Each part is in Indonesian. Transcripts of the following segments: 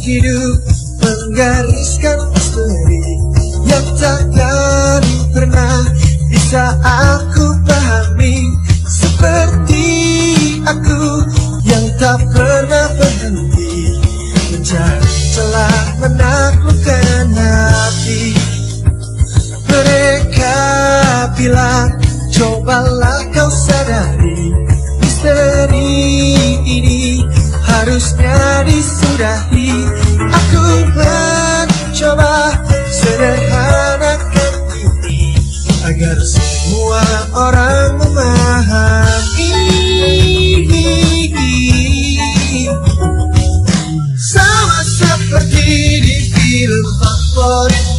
hidup Menggariskan misteri Yang takkan pernah bisa aku pahami. Seperti aku yang tak pernah berhenti Mencari celah menaklukkan hati. Mereka bilang harusnya disudahi. Aku mencoba sederhanakan ini Agar semua orang memahami Sama seperti di film favoritmu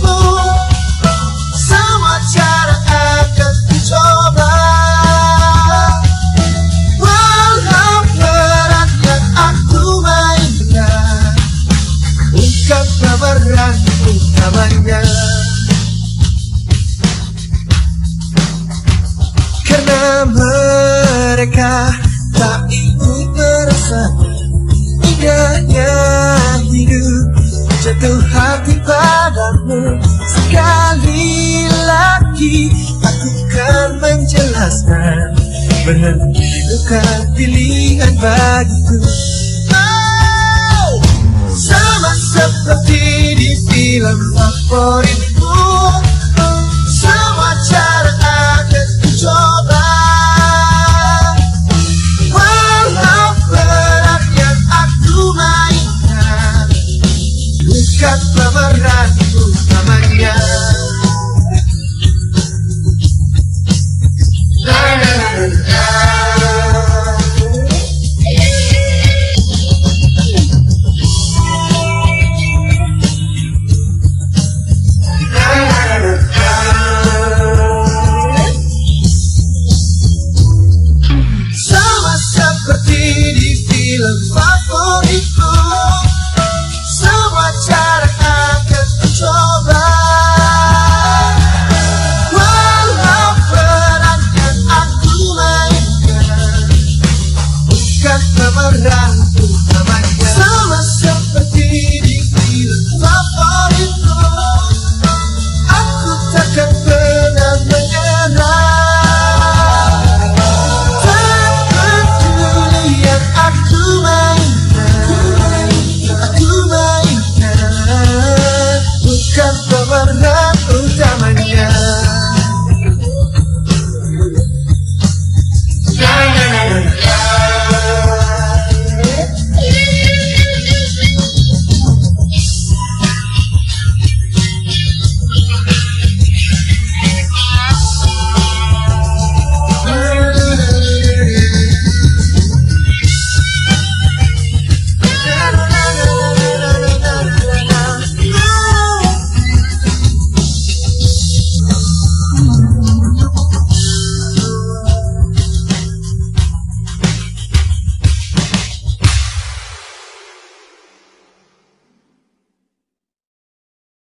mereka tak ikut merasakan Indahnya hidup. Jatuh hati padamu Sekali lagi Aku kan menjelaskan. Berhenti bukan pilihan bagiku. Oh, Sama seperti di film favoritmu